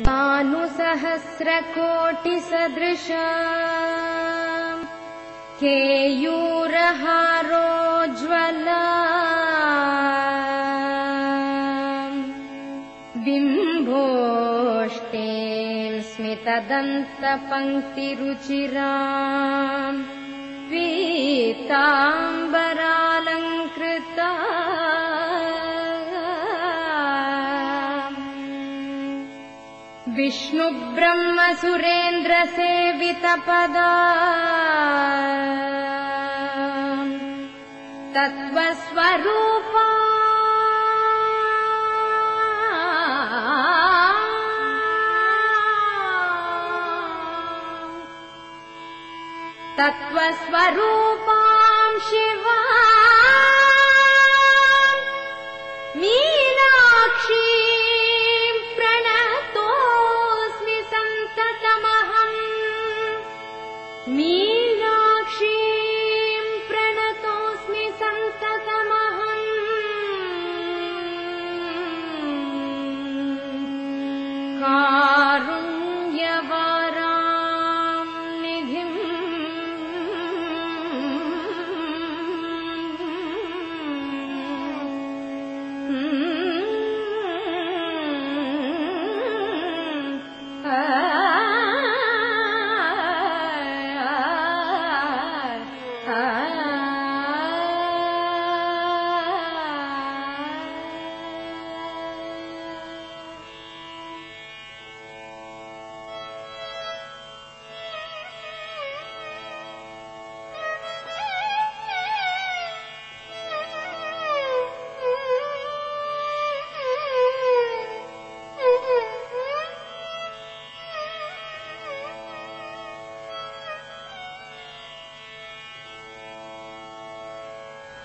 भानुसहस्रकोटिसदृश केयूरहारोज्ज्वला बिम्भोष्टे स्मितदन्तपङ्क्तिरुचिरा पीताम्बरालङ्कृता विष्णुब्रह्मसुरेन्द्रसेवितपदा तत्त्वस्वरूपा तत्त्वस्वरूपां शिवा मीनाक्षी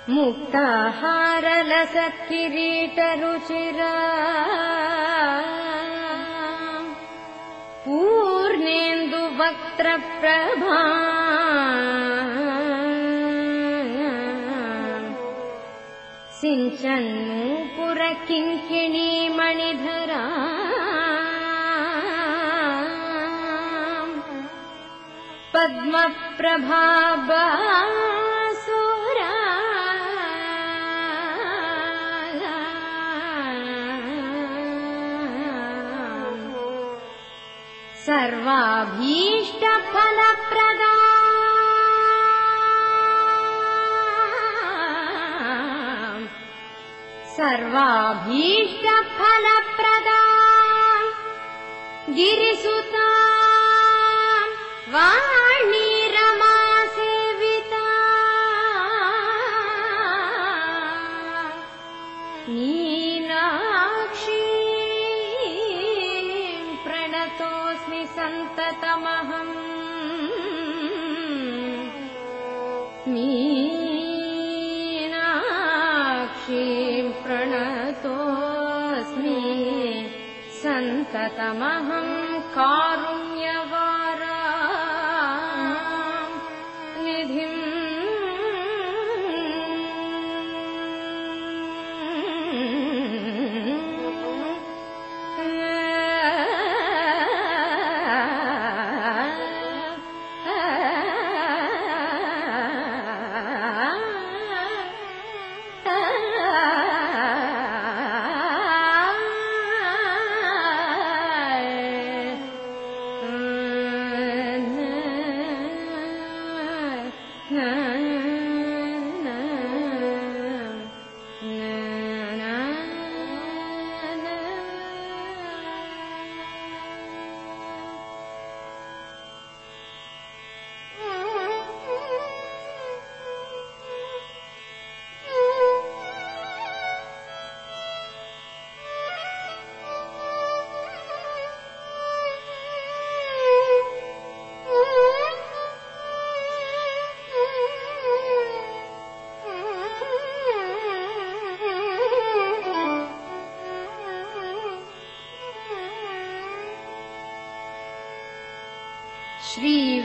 मुक्ताहारलसत्किरीटरुचिरा पूर्णेन्दुवक्त्रप्रभा। सिञ्चन्नूपुरकिङ्किणी मणिधरा पद्मप्रभाबासुरा सर्वाभीष्टफलप्रदा। सर्वाभीष्टफलप्रदा। गिरिसुता वाणी मीनाक्षी प्रणतोऽस्मि। सन्ततमहं कारुण्यवारा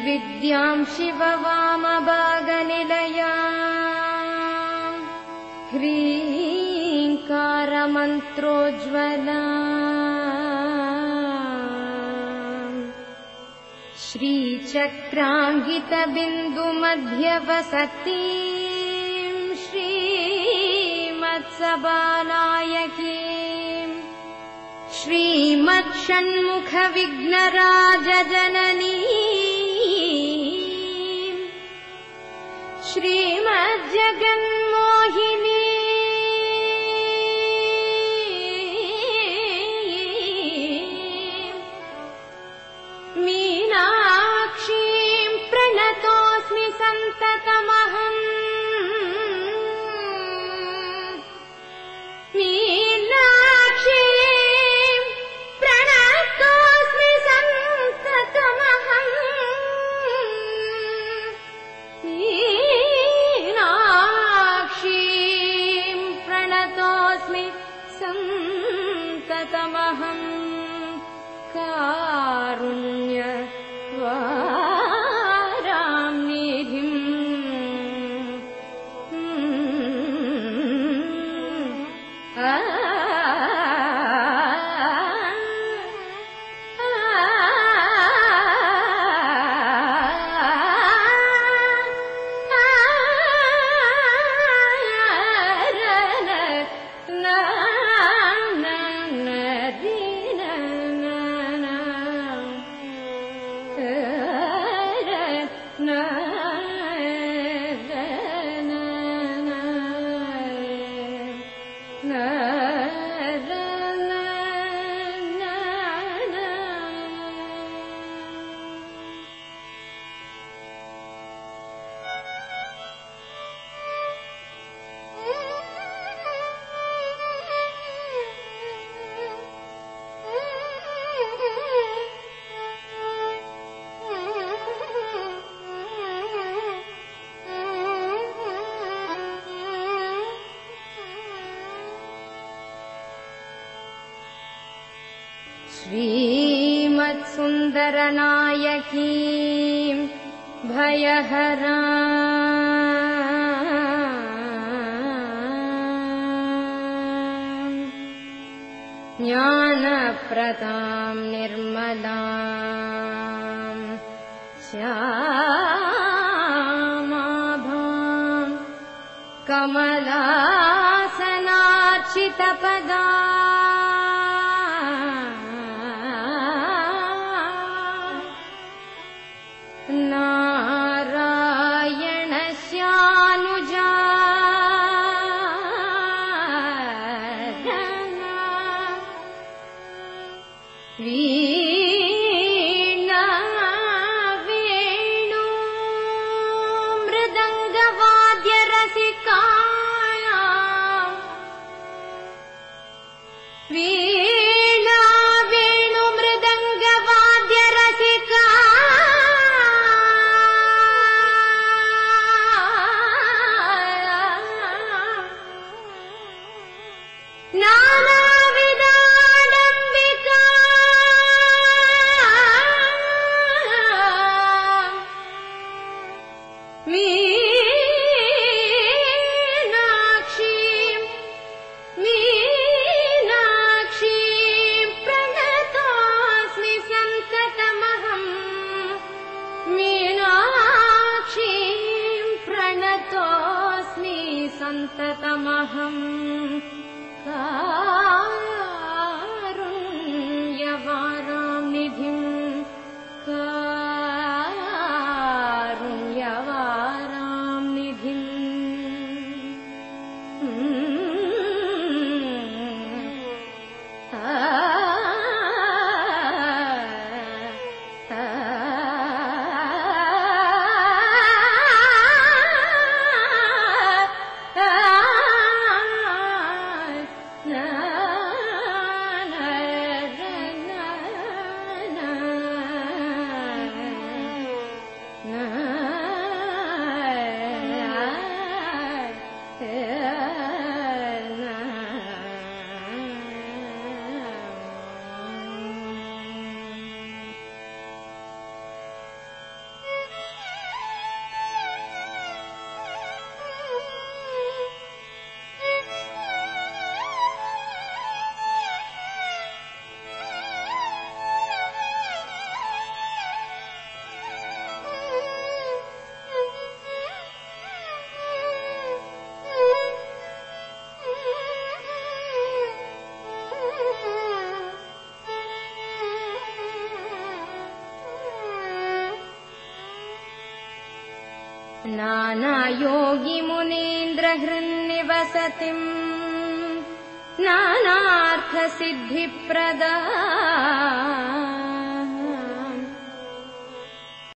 श्रीविद्यां शिववामभागनिलया ह्रीङ्कारमन्त्रोज्ज्वला। श्रीचक्राङ्गितबिन्दुमध्यवसतीं श्रीमत्सभानायकीम् श्रीमत्षण्मुखविघ्नराजजननी सन्ततमहम् कारुण्य श्रीमत्सुन्दरनायकीम् भयहरा। ज्ञानप्रदां निर्मलाम् श्यामाभाम् कमलासनार्चितपदा श्री मीनाक्षीं प्रणतोऽस्मि सन्ततमहम्। मीनाक्षीं प्रणतोऽस्मि सन्ततमहम् नानायोगिमुनीन्द्रहृन्निवसतिम्। नानार्थसिद्धिप्रदा